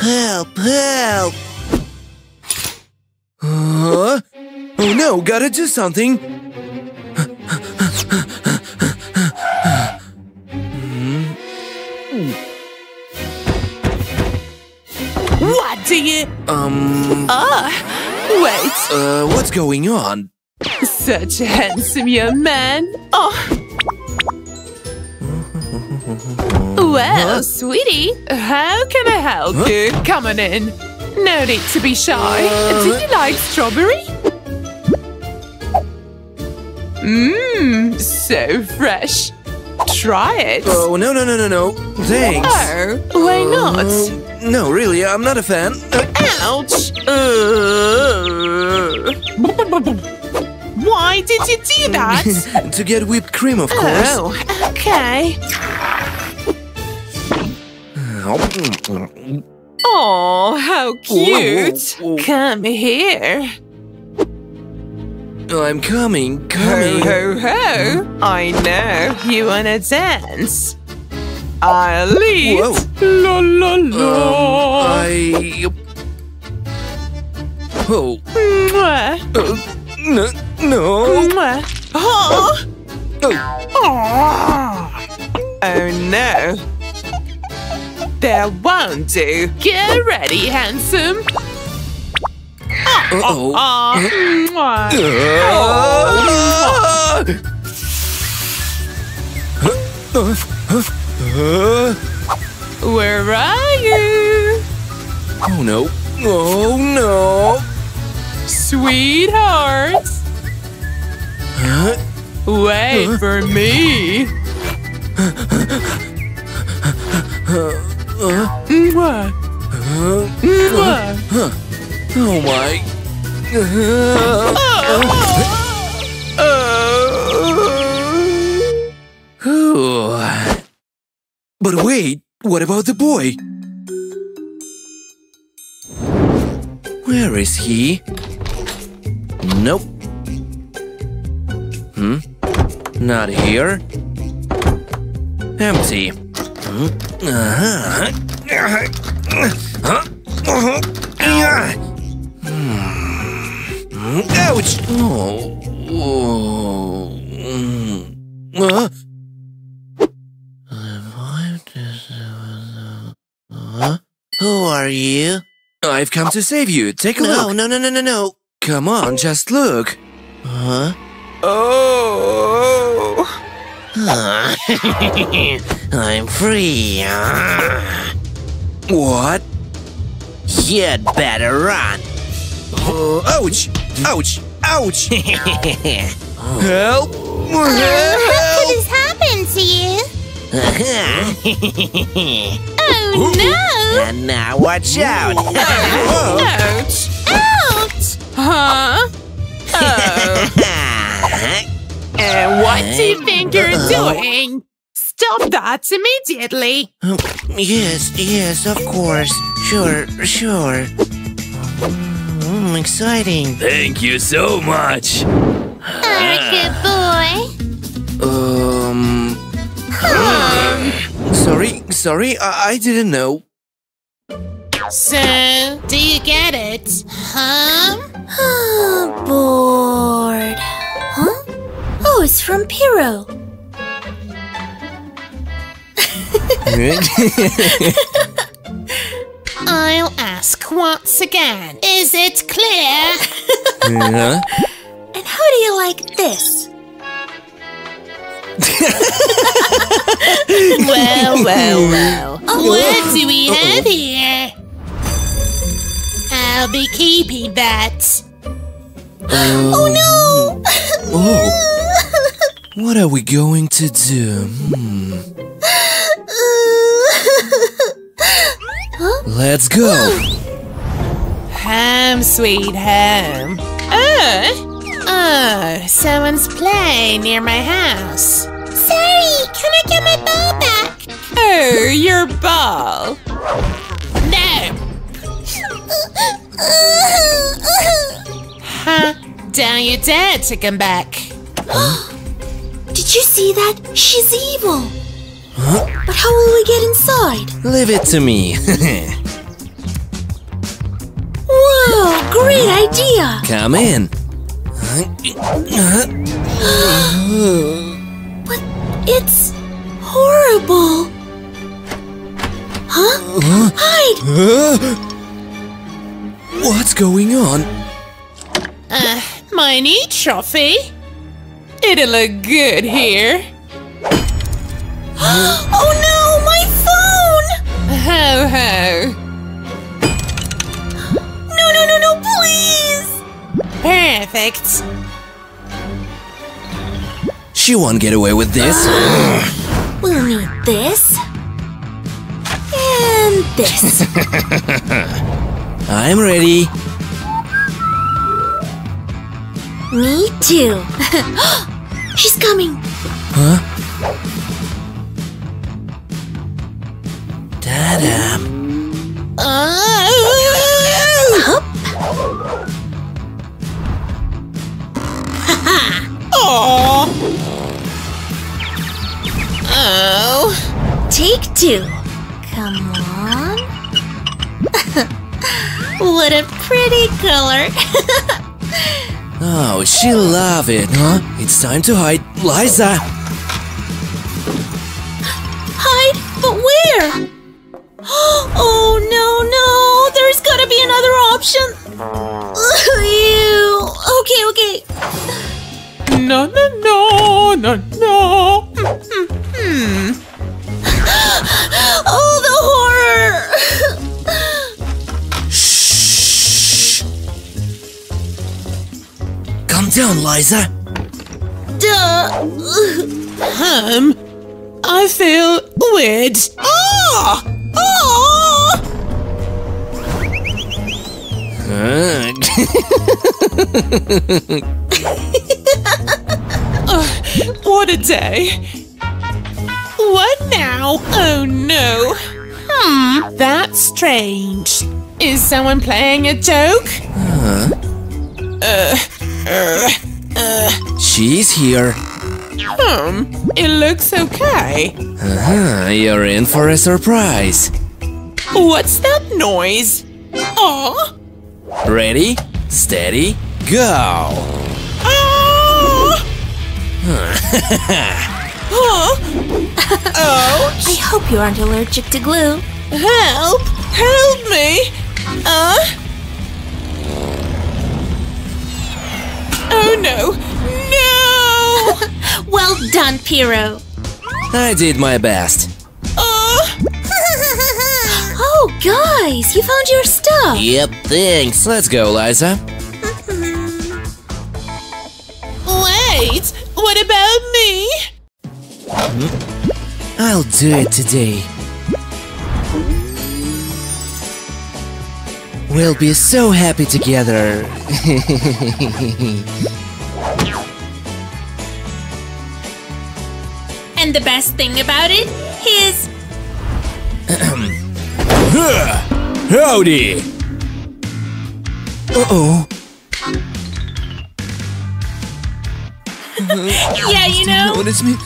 Help, help! Huh? Oh no, gotta do something. What do you... Um, Ah, wait. uh, what's going on? Such a handsome young man. Oh. Well, sweetie, how can I help you? Come on in. No need to be shy. Uh, Do you like strawberry? Mmm, so fresh. Try it. Oh, no, no, no, no, no. Thanks. Oh, why not? Uh, no, really, I'm not a fan. Uh, Ouch! Why did you do that? to get whipped cream, of course. oh, okay. Oh, how cute! Whoa, whoa, whoa. Come here. I'm coming, Ho, coming. ho, ho! I know you wanna dance. I'll lead. Whoa. La la Um, la. I. Oh, Mwah, uh, no, no. Oh. Oh, Oh no! That won't do. Get ready, handsome. uh-oh. Uh, Where are you, oh no. Oh no. sweetheart? Huh? Wait Huh? for me. Mwah, mwah. Oh my. Oh. But wait, what about the boy? Where is he? Nope. Hmm? Not here. Empty. Hmm? Uh-huh. Huh? Uh-huh. Yeah. Hmm. Ouch! Oh. Oh. Mm. Uh. Huh? Who are you? I've come to save you. Take a No, look. no, no, no, no, no. Come on, just look. Huh? Oh. I'm free. What? You'd better run. Uh, ouch! Ouch! Ouch! Help! Help! this happen to you? Oh no! and now watch out. Ouch! Ouch! Huh? Oh. And what do you think you're doing? Stop that immediately! yes, yes, of course. Sure, sure. Mm, exciting. Thank you so much. Oh, good boy. Um. Sorry, sorry, I, I didn't know. So, do you get it? Huh? Bored. Oh, from Piro. I'll ask once again. Is it clear? Huh? and how do you like this? well, well, well. Oh. What do we have here? I'll be keeping that. oh no! Oh, what are we going to do? Hmm. Let's go. Home, sweet home. Oh! Oh, someone's playing near my house. Sorry, can I get my ball back? Oh, your ball. No! Huh? Don't you dare to come back. Did you see that? She's evil. But how will we get inside? Leave it to me. Whoa, great idea. Come in. But it's horrible. Huh? Hide! What's going on? Uh, my new trophy. It'll look good here. Oh no, my phone! Ho ho. No, no, no, no, please! Perfect. She won't get away with this. We'll need this. And this. I'm ready. Me too. She's coming. Huh? Ta-da. Oh. Aw. Oh. Take two. Come on. what a pretty color. Oh, she love it, huh? It's time to hide. Liza! Hide? But where? Oh no, no. There's gotta be another option. Ew. Okay, okay. No, no, no, no, no. Oh, the horror. down, Liza. Duh. Um, I feel weird. Ah! Ah! Uh, What a day. What now? Oh no. Hmm, that's strange. Is someone playing a joke? She's here. Hmm, it looks okay. Uh-huh, you're in for a surprise. What's that noise? Oh! Ready, steady, go! Ah! huh? Oh! I hope you aren't allergic to glue. Help! Help me! Uh? Oh no! No! Well done, Piro. I did my best. Uh, Oh, guys, you found your stuff. Yep, thanks. Let's go, Liza. wait! What about me? I'll do it today. We'll be so happy together. And the best thing about it is Howdy! Uh-oh. yeah, you know. Notice me?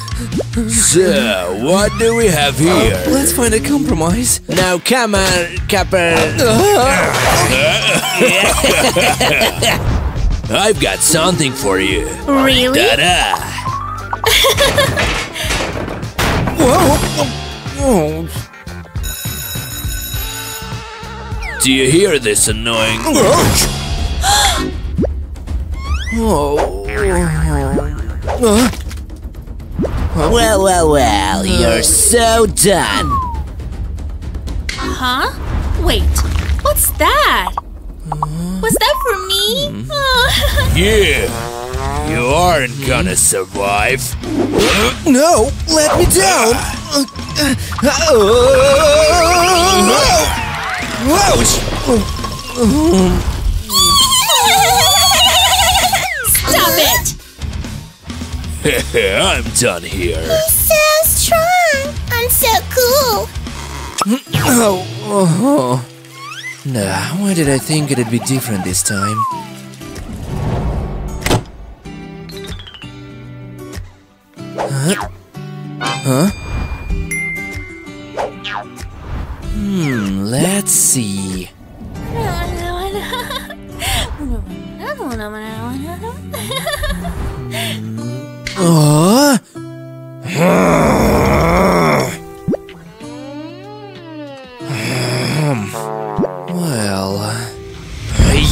So, what do we have here? Uh, let's find a compromise. Now come on, Copper. Uh-huh. I've got something for you. Really? Ta-da! Oh. Do you hear this annoying? Oh. Well, well, well, you're so done. Huh? Wait, what's that? Was that for me? Hmm? Oh. Yeah! You aren't gonna survive. No, let me down. Ouch! Stop it! I'm done here. He's So strong and so cool. Oh, oh, oh. Nah, why did I think it'd be different this time? Huh? Hmm, let's see. Oh? Well,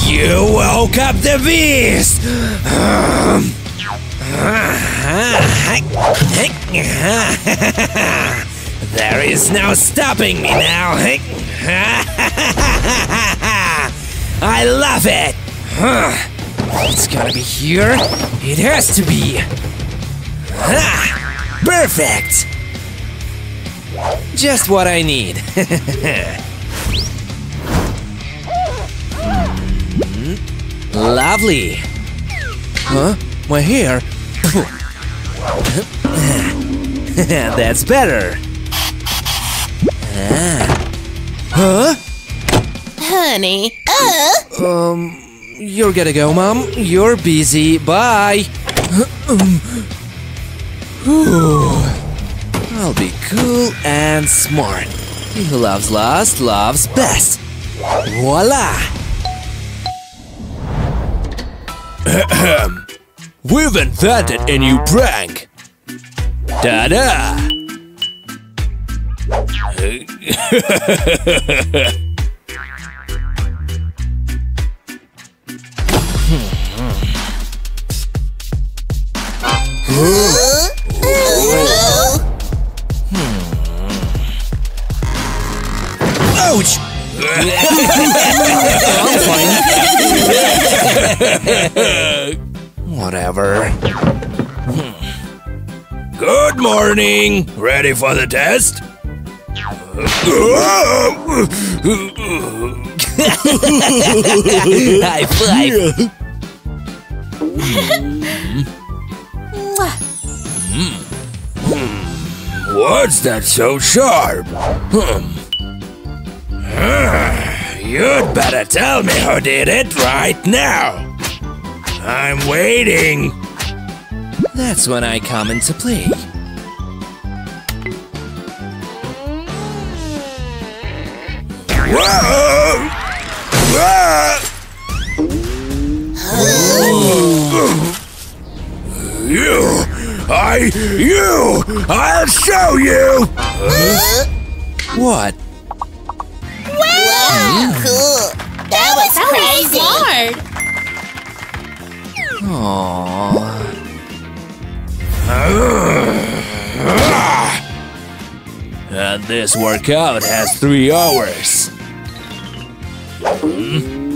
You woke up the beast! There is no stopping me now. I love it! Huh. it's gotta be here. It has to be. Ah, Perfect! Just what I need. Hmm. Lovely. Huh? My hair? That's better. Ah. Huh? Honey, Um, you're gonna go, Mom. You're busy. Bye. I'll be cool and smart. He who loves last loves best. Voila! We've invented a new prank! Ta-da! Ouch! Whatever. Good morning! Ready for the test? High five. What's that so sharp? Hmm. Ah, You'd better tell me who did it right now. I'm waiting. That's when I come into play. Whoa! Ah! You! I. You! I'll show you! What? Cool. That was crazy. Aww. And this workout has three hours.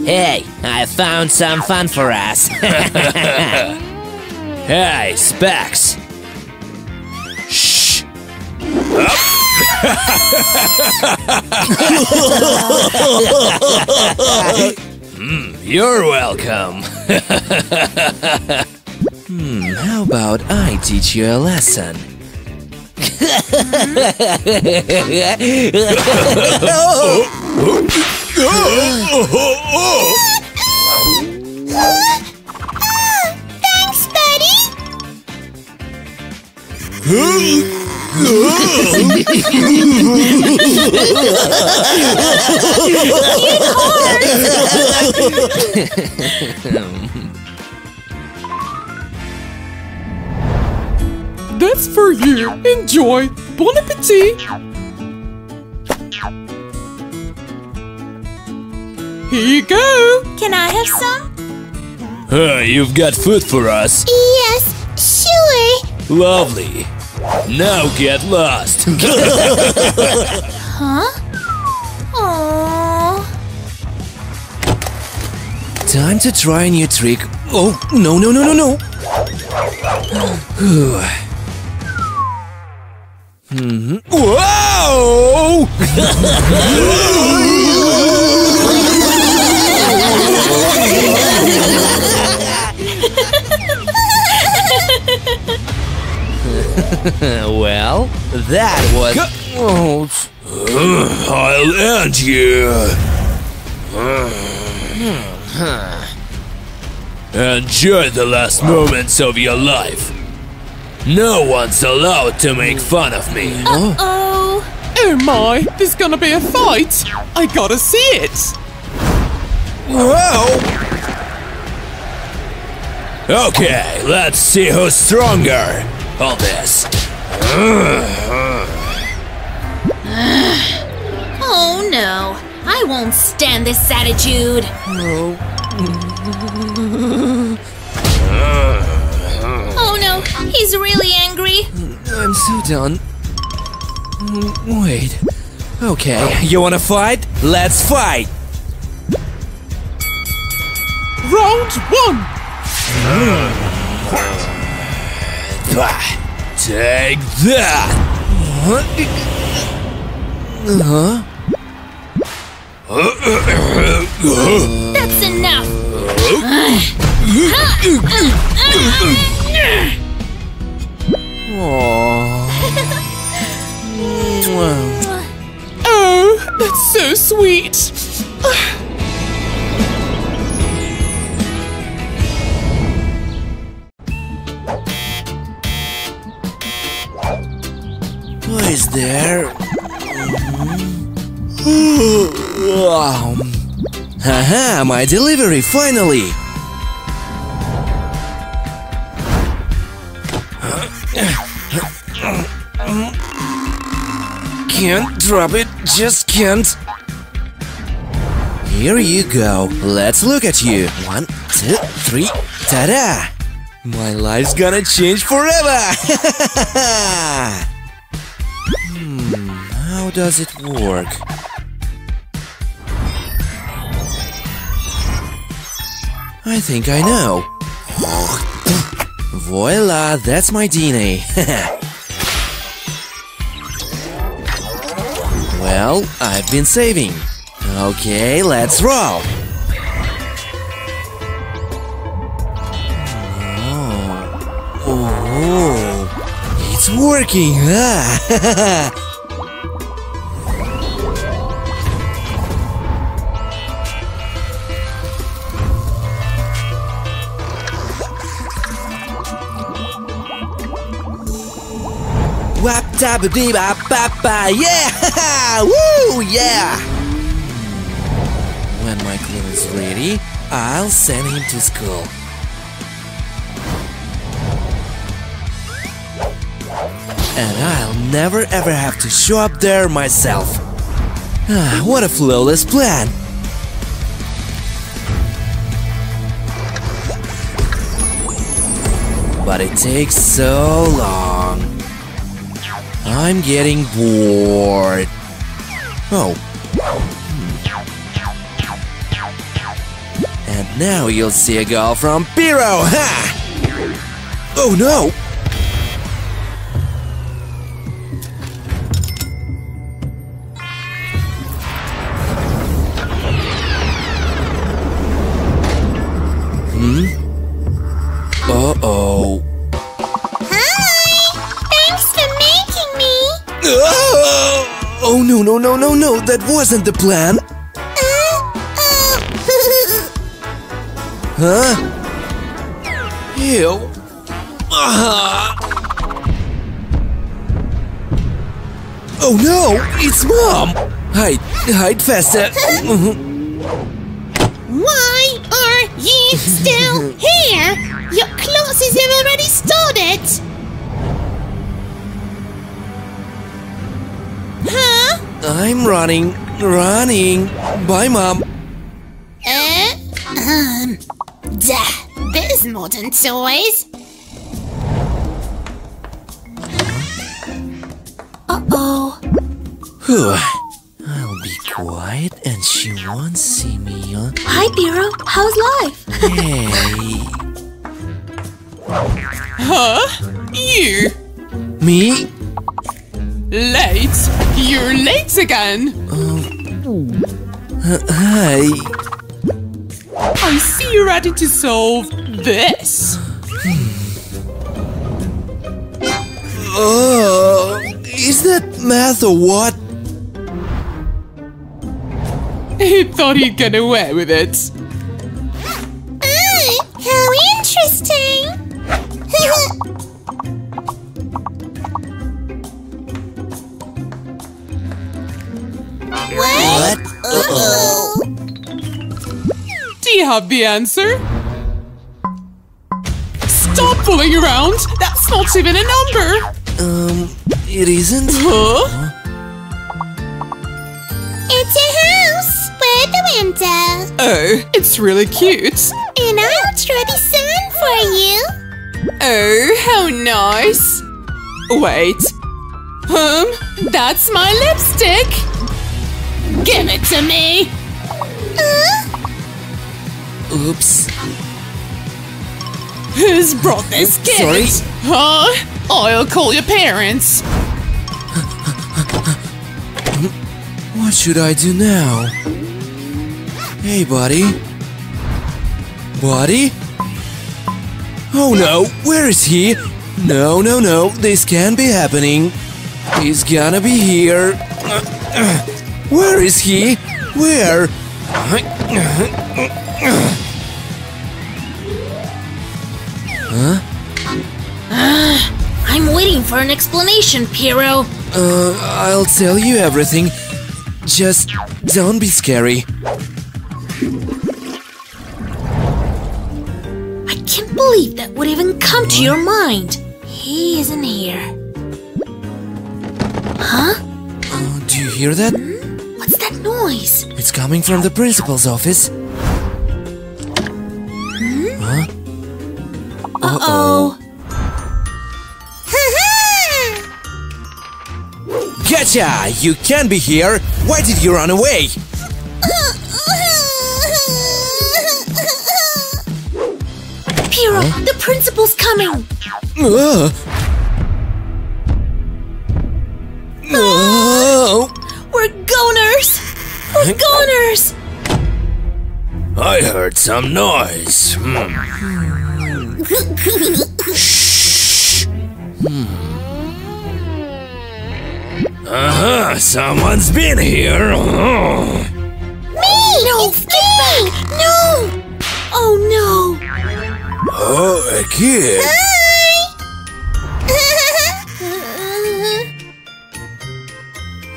Hey, I found some fun for us. Hey, Specs! Shh! Hmm, you're welcome. Hmm, how about I teach you a lesson? Thanks, buddy. That's for you. Enjoy. Bon appetit. Here you go. Can I have some? Uh, you've got food for us. Yes, sure. Lovely. Now get lost. Huh? Aww. Time to try a new trick. Oh, no, no, no, no, no. Whoa! well, that was. Oh, I'll end you. Hmm. Enjoy the last moments of your life. No one's allowed to make fun of me. Oh. Oh my, there's gonna be a fight. I gotta see it. Whoa! Okay, let's see who's stronger on this. Oh no. I won't stand this attitude. No, he's really angry. I'm so done. Mm, Wait. Okay, you wanna fight? Let's fight! Round one. Bah, Take that! That's enough. Oh, that's so sweet. Who is there? Mm-hmm. Wow. Haha, my delivery finally! Can't drop it, just can't. Here you go. Let's look at you. One, two, three. Ta-da! My life's gonna change forever! hmm, how does it work? I think I know. Voila, that's my DNA. well, I've been saving. Okay, let's roll. Oh, oh it's working, huh? Tap dee bop bop ba yeah! Woo yeah! When Michael is ready, I'll send him to school. And I'll never ever have to show up there myself. Ah, what a flawless plan! But it takes so long. I'm getting bored. Oh. And now you'll see a girl from Piro, ha! Oh no! Hmm? Uh-oh. No no no no no! That wasn't the plan! Huh? Ew. Oh no! It's mom! Hide, hide faster! Why are you still here? Your classes have already started. I'm running, running. Bye, mom. Uh, um, duh, there's modern toys. Uh-oh. I'll be quiet and she won't see me. Huh? Hi, Biro. How's life? Hey. Huh? You? Me? Late? You're late again. Uh, uh, hi. I see you're ready to solve this. Hmm. Oh, is that math or what? He thought he'd get away with it. Have the answer? Stop fooling around! That's not even a number! Um, it isn't? Huh? It's a house with a window. Oh, it's really cute. And I'll draw the sun for you. Oh, how nice. Wait. Um, that's my lipstick. Give it to me. Who's brought this gift? Sorry? Huh? I'll call your parents. What should I do now? Hey, buddy. Buddy? Oh no, where is he? No, no, no, this can't be happening. He's gonna be here. Where is he? Where? I'm waiting for an explanation, Piero. Uh, I'll tell you everything. Just don't be scary. I can't believe that would even come to your mind. He isn't here. Huh? Uh, do you hear that? What's that noise? It's coming from the principal's office. Huh? Gotcha! You can't be here! Why did you run away? Piero, the principal's coming. Uh. Oh. We're goners. We're goners. I heard some noise. Hmm. Uh-huh, someone's been here. Oh. Me! No, get back! No! Oh no! Oh, a kid. Hi!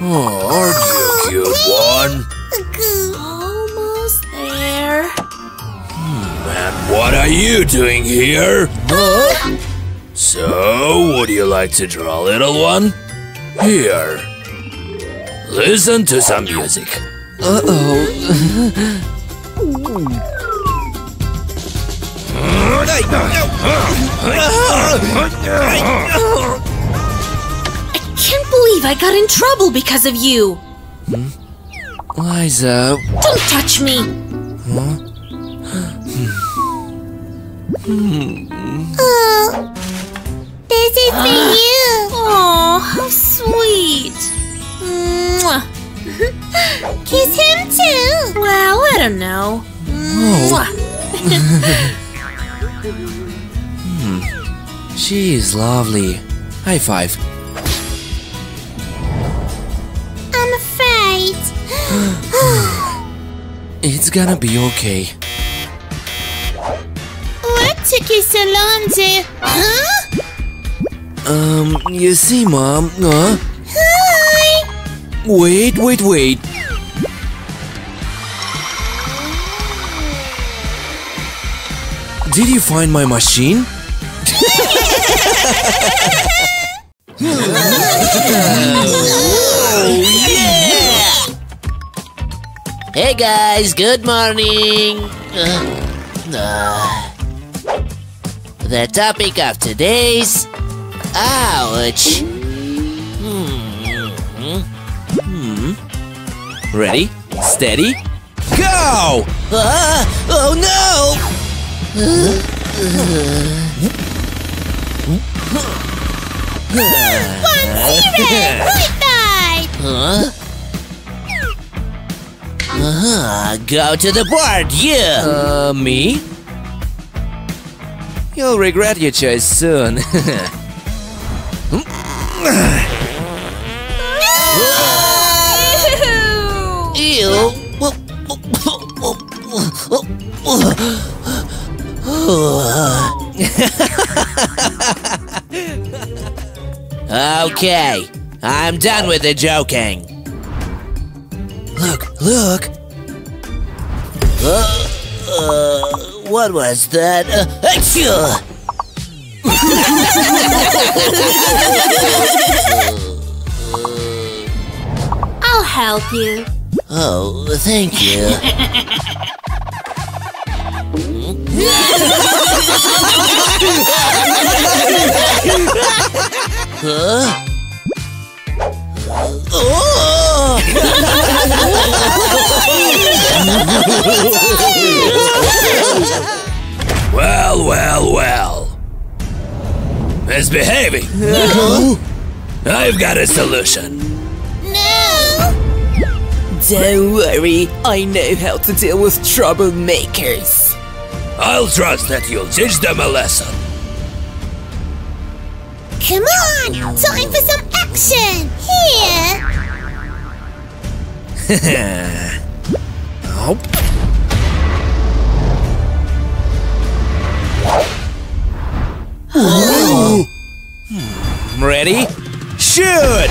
Oh, aren't you a cute one? Almost there. And what are you doing here? So, would you like to draw, little one? Here. Listen to some music. Uh-oh. I can't believe I got in trouble because of you. Liza, Don't touch me. Oh, this is for you. Oh, how sweet. Mwah. Kiss him too. Well, I don't know. Mwah. Hmm. she is lovely. High five. I'm afraid. It's gonna be okay. What took you so long to... Huh? Um, you see, Mom, huh? Hi. Wait, wait, wait. Did you find my machine? Hey guys, good morning. Uh, uh, the topic of today's ouch. Ready, steady, go! Ah, oh no! High five. Huh? Uh, go to the board, you. Uh, me? You'll regret your choice soon. Ew. okay, I'm done with the joking. Look, look. Uh, uh, what was that? Uh, achoo! I'll help you. Oh, thank you. huh? Well, well, well. Misbehaving. I've got a solution. No! Don't worry, I know how to deal with troublemakers. I'll trust that you'll teach them a lesson. Come on! Time for some action! Here! Oh. Ready? Shoot!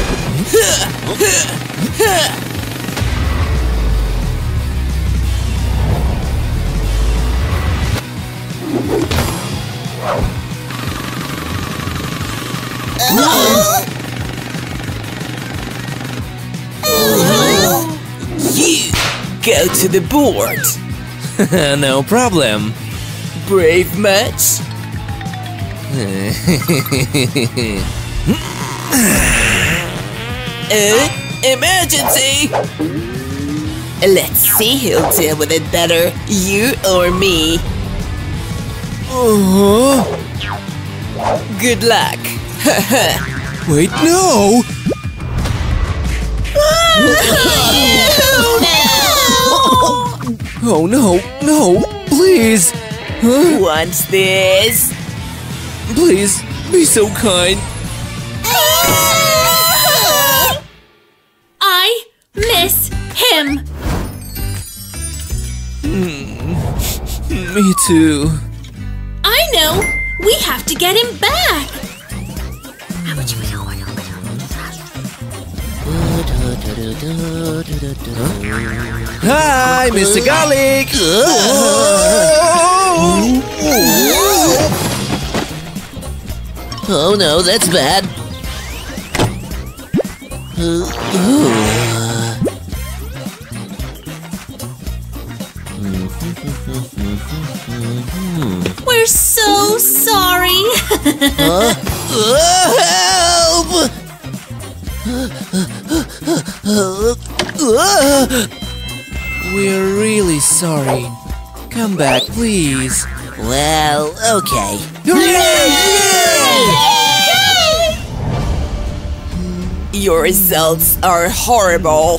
You go to the board. no problem. Brave much? uh, emergency! Let's see who'll deal with it better, you or me. Uh-huh. Good luck. Wait, no! Oh no, no, please! Huh? What's this? Please, be so kind. Me too. I know! We have to get him back! Hi, Mr. Garlic! Oh no, that's bad. Oh. We're so sorry! Help! We're really sorry. Come back, please. Well, okay. Your results are horrible.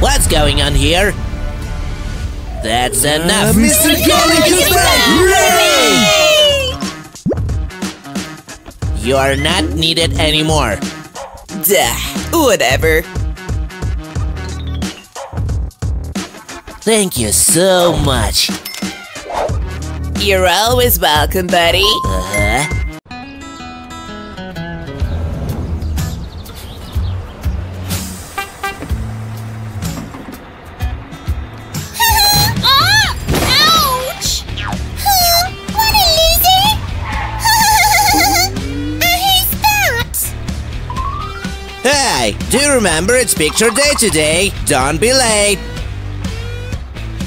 What's going on here? That's enough. Mr. Garlic is back! You are not needed anymore. Duh, whatever. Thank you so much. You're always welcome, buddy. Uh-huh. Hey, do you remember it's picture day today? Don't be late.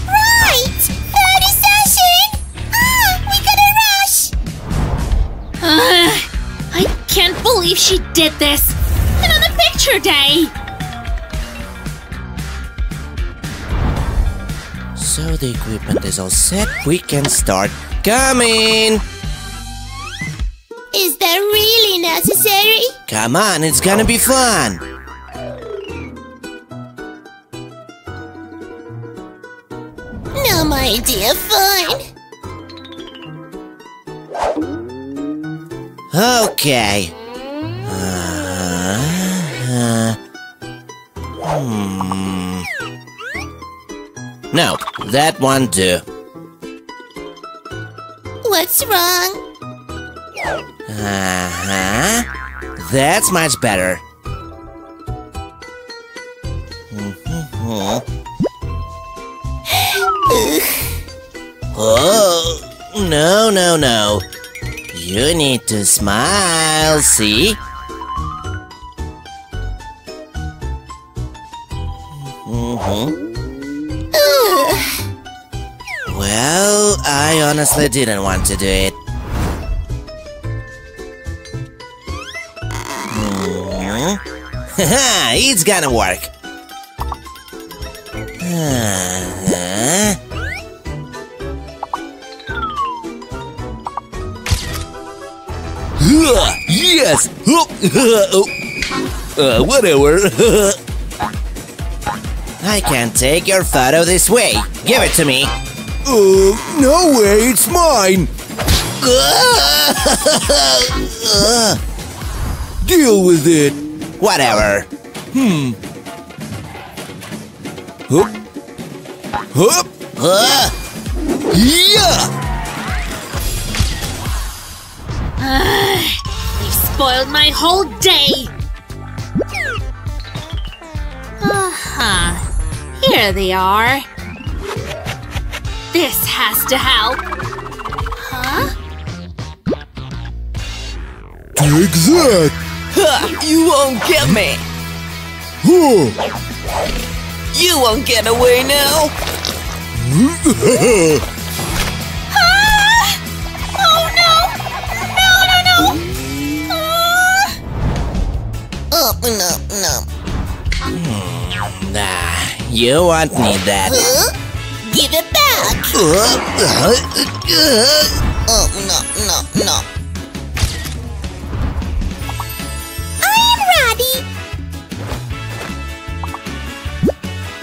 Right! Third session! Ah, we gotta rush! Uh, I can't believe she did this! Another picture day! So the equipment is all set. We can start coming. Is that really necessary? Come on, it's gonna be fun. Dear, fine. Okay. Uh, uh, hmm. No, that won't do. What's wrong? Uh huh. That's much better. Oh, no, no, no. You need to smile, see? Mm-hmm. Well, I honestly didn't want to do it. Haha, it's gonna work. Huh, Uh, whatever. I can't take your photo this way. Give it to me. oh, no way, it's mine! Deal with it! Whatever. Hmm. Hup! Hup! Uh, Yeah! Spoiled my whole day! Uh-huh. Here they are. This has to help. Huh? Take that! Ha! You won't get me! Huh. You won't get away now! No, no. nah, you won't need that. Huh? Give it back! Oh, no, no, no. I'm ready!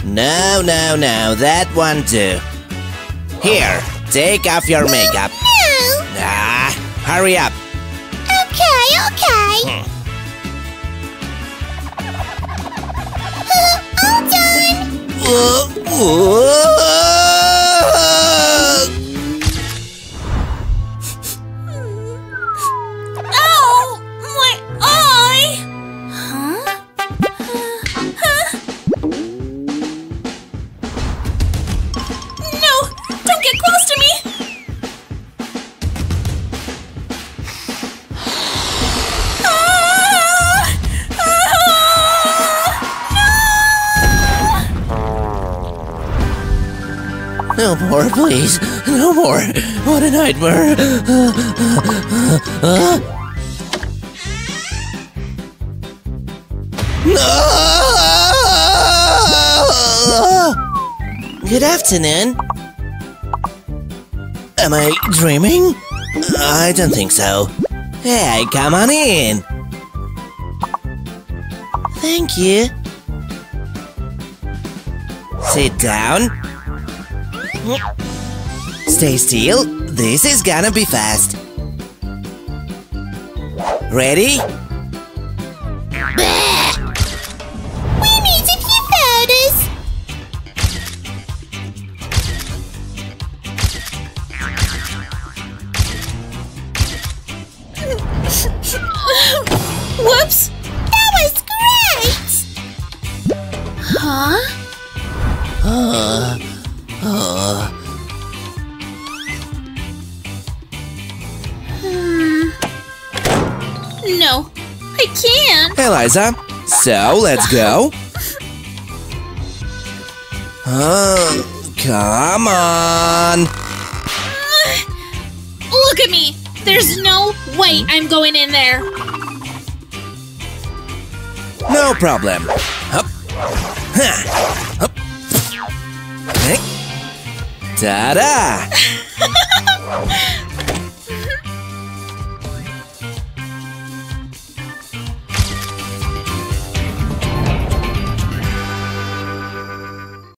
No, no, no, that won't do. Here, take off your makeup. No! Ah, hurry up. Done! Uh, please. No more. What a nightmare. No! Good afternoon. Am I dreaming? I don't think so. Hey, come on in. Thank you. Sit down. Stay still. This is gonna be fast. Ready? Eliza, so let's go. Oh, come on. Uh, look at me! There's no way I'm going in there! No problem. Hup. Ha. Hup. Hey. Ta-da!